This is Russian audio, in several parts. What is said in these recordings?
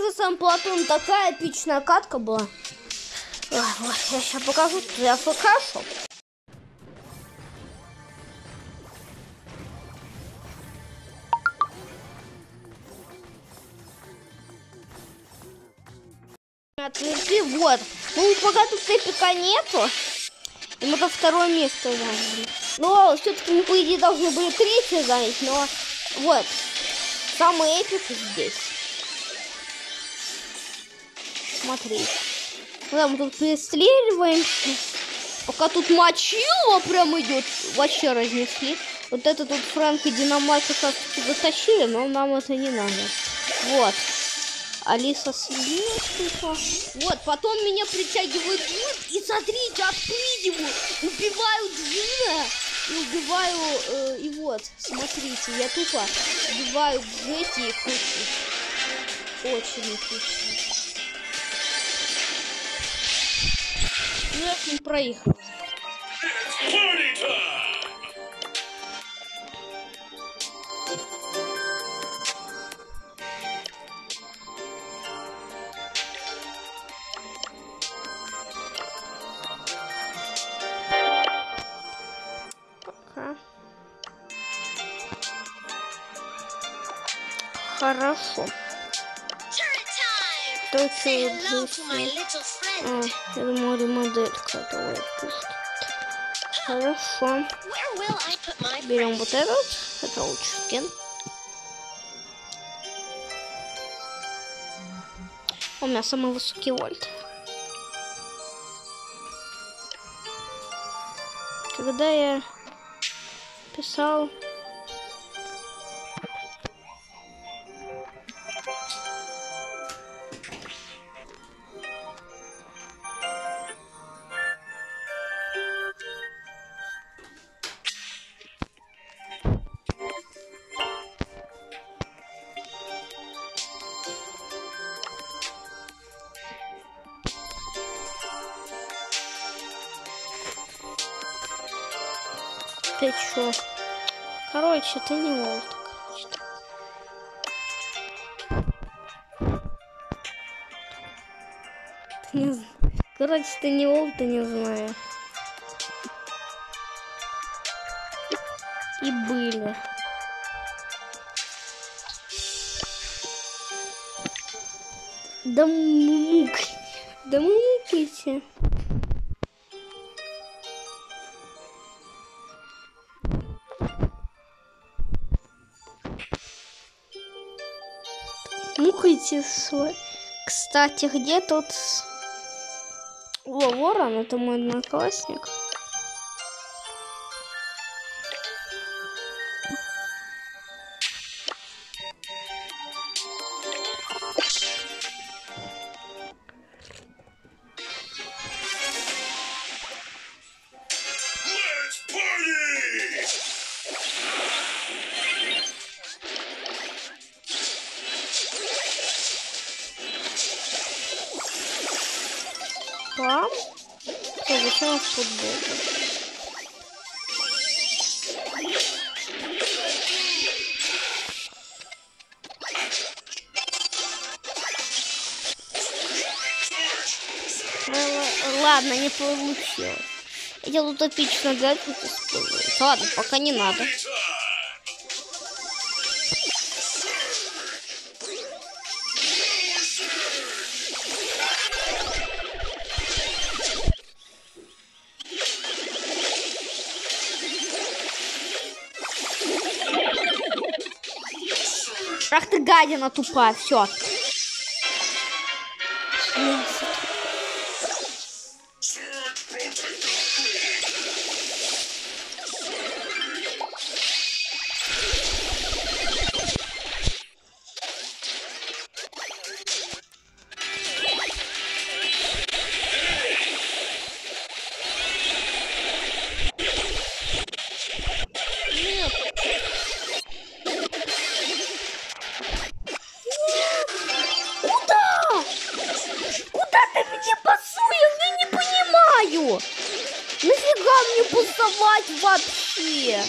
же сам Платон такая эпичная катка была. Ой, вот, я сейчас покажу, я покажу. Отверти, вот. Ну, пока тут эпика нету. И мы по второе место заняли. Но все-таки мы, по идее, должны были третье занять, но вот. Самый эпик здесь. Смотри. Когда мы тут перестреливаемся. Пока тут мочило прям идет. Вообще разнесли. Вот это тут Фрэнк и Динамайк как раз затащили, но нам это не надо. Вот. Алиса съест Вот, потом меня притягивают и смотрите, отпрыгиваю, убиваю Джина и убиваю, э, и вот, смотрите, я тупо убиваю Джети и Кучи. Очень эпично. С ним проехал. Хорошо. Точно А, я думаю, моделька. Давай пусть. Хорошо. Берем вот этот. Это лучше скин. У меня самый высокий вольт. Когда я писал Ты чё? Короче, ты не волк. Не... Короче, ты не волк, ты не знаю. И были. Да мукай. Да мукайте. Мухайте свой. Кстати, где тут... О, ворон, это мой одноклассник. Ладно, не получилось. Я тут эпично. Ладно, пока не надо. Ах ты гадина тупая, все. Нафига мне пустовать вообще?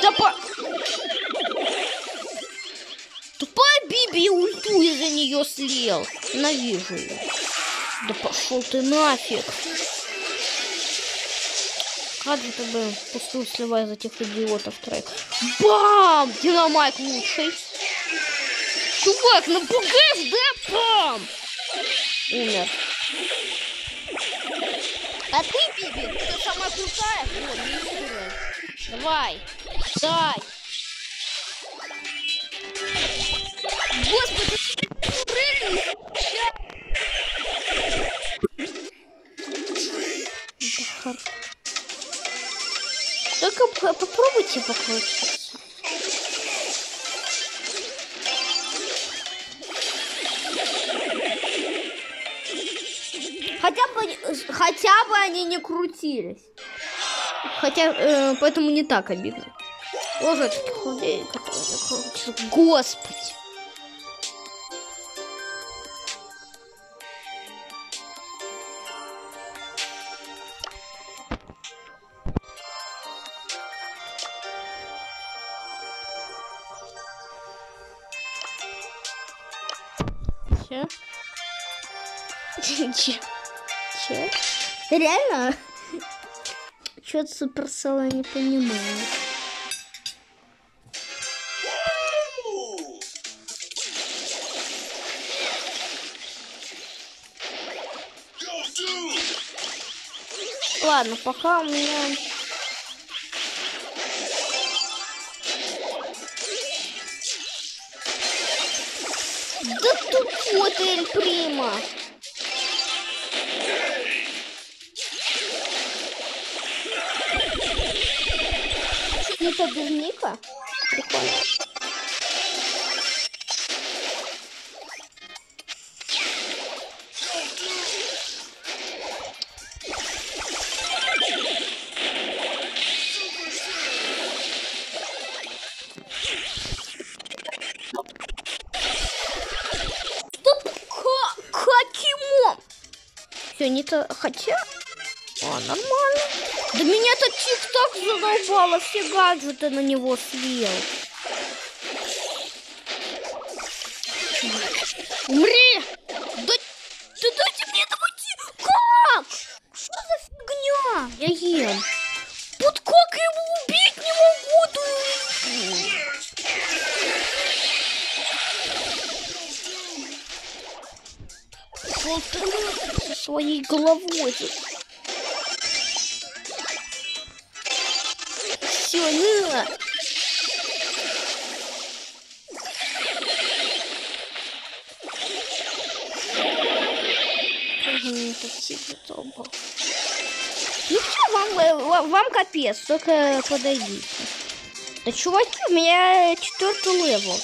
Да по... Тупая Биби ульту из-за нее слил. Ненавижу ее. Да пошел ты нафиг. Как же ты, блин, пустую сливай за тех идиотов трек. Бам! Динамайк лучший. Чувак, напугаешь, да? Бам! Умер. А ты, Биби, ты самая крутая? Вот, не играй. Давай. Дай. Господи. Только попробуйте покрутиться. Бы, хотя бы они не крутились. Хотя, э, поэтому не так обидно. Боже, таких людей, которые крутятся. Господи. Реально? Что-то суперсела не понимаю. Ладно, пока у меня... Да тут вот Эль Прима. Это без ника? Прикольно. Стоп, ка- каким? Все, не то, хотя... задолбало, все гаджеты на него слил. Умри! Да, да дайте мне этого ти... Как? Что за фигня? Я ем. Вот как его убить не могу? Да... Нахуй со своей головой. Ну что, вам, э, вам, вам капец, только подойдите. Да чуваки, у меня четвертый level.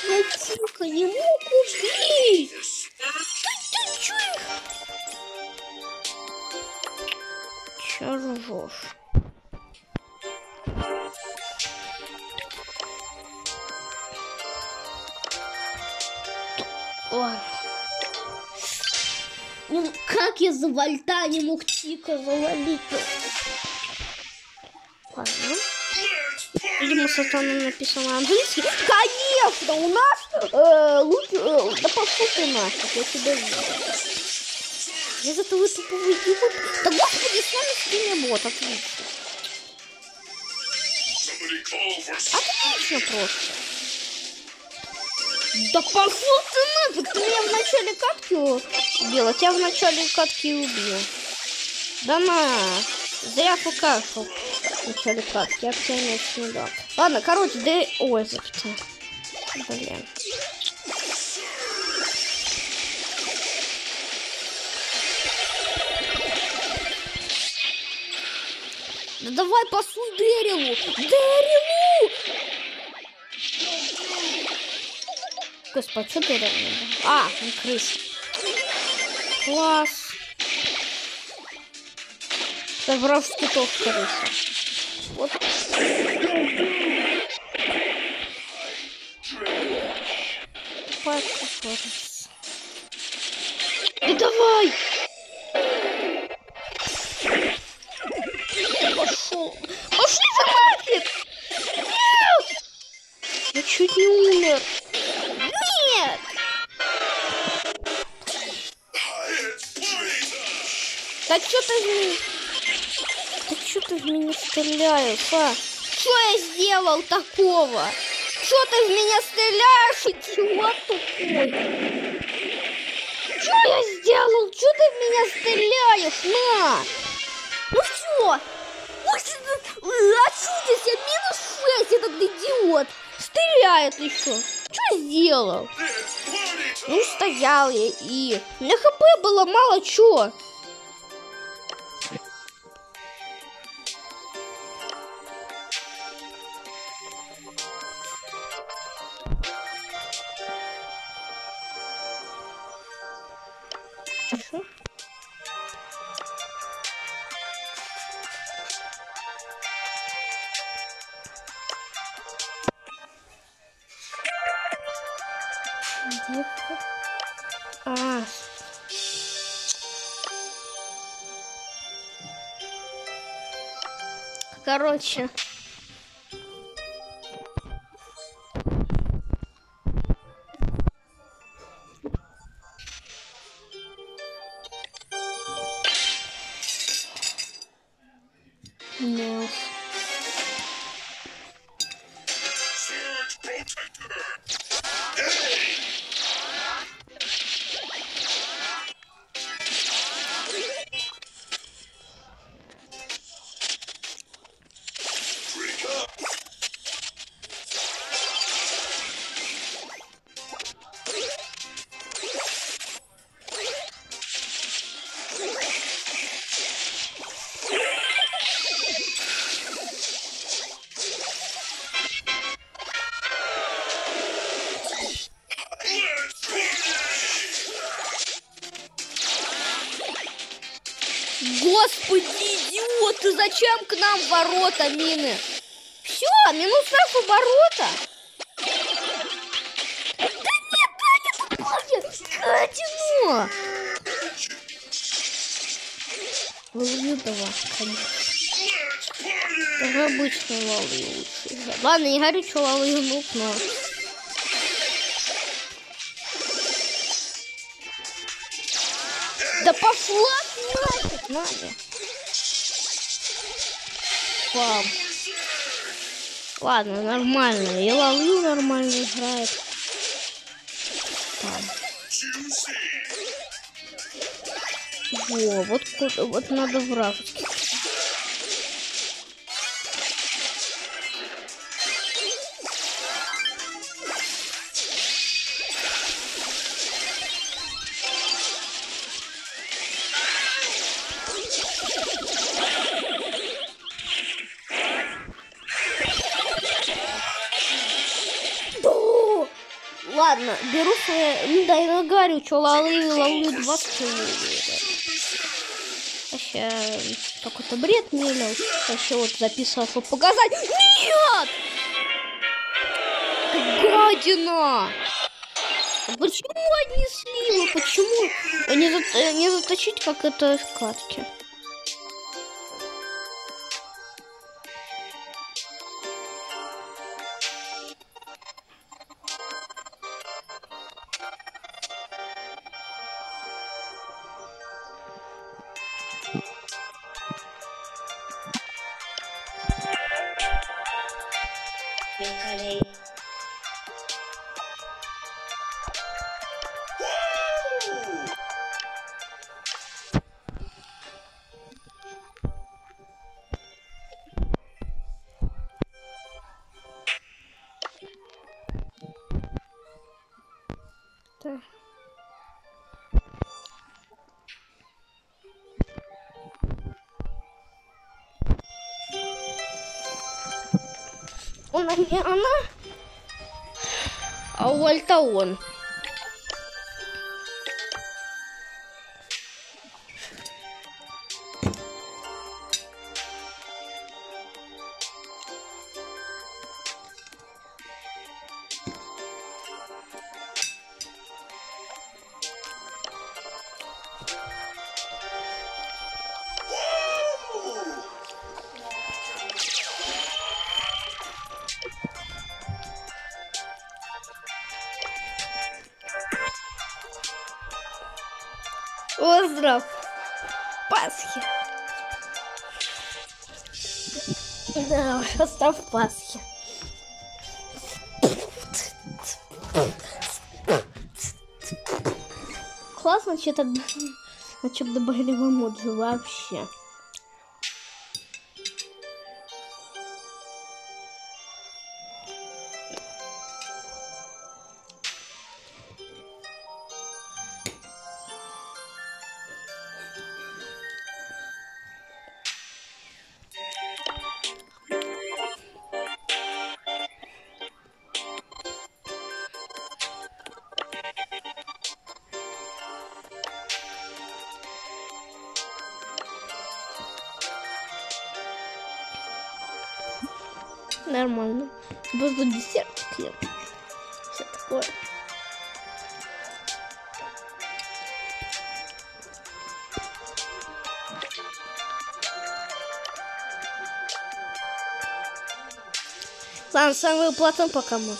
Тихо не мог убить! Ты, ты чё их? Чё ржёшь? Ну, как я за вольта не мог Тика завалить? Ладно. Видимо, сатана написано на английский. Конечно, у нас э, лучше... Э, да пошел ты нафиг, я тебя вижу. Я за того тупого идиота. Да господи, с вами скинебот, отлично. Отлично просто. Да пошел ты нафиг, ты меня в начале катки убила. Тебя в начале катки убил. Да на. Зря покашал в начале катки. Я мяч не дал. Ладно, короче, да... Ой, запятая. Блин. Да давай пасуй Дэрилу! Дэрилу! Господи, что дал? А, он крыса. Класс. Это вражеский топ крыса. Вот. Пальцы крыса. И давай! Пошел. Пошли за нафиг! Нет! Я чуть не умер. Нет! Да что ты ты в меня стреляешь, а? Что я сделал такого? Что ты в меня стреляешь, идиот тупой? Что я сделал? Что ты в меня стреляешь? На! Ну все! Отсюда минус 6 этот идиот! Стреляет еще! Что сделал? Ну, стоял я и... У меня хп было мало чего. Девка. А. Короче. Господи, идиот, ты зачем к нам ворота мины? Все, минус наши ворота. Да нет, Катя тупая! Катина! Ловлю давай, конечно. Обычно ловлю лучше. Ладно, не говорю, что ловлю нук, но... Да пошла ты Надя. Пам. Ладно, нормально. И ловлю нормально играет. Пам. Во, вот, вот надо вражеский. Беру свои... Ну да, я говорю, что ловлю, ловлю 20 Вообще, какой-то бред мелел. Вообще вот записывал, чтобы показать. Нет! Гадина! А Почему одни сливы? Почему не, за- э, не заточить, как это в катке? Ona niye ana? Avval tavun. Остров Пасхи. Да, остров Пасхи. Классно, что-то на чем добавили в эмоджи вообще. Нормально. Просто десерт ем. Все такое. Ладно, с вами был Платон, пока мы.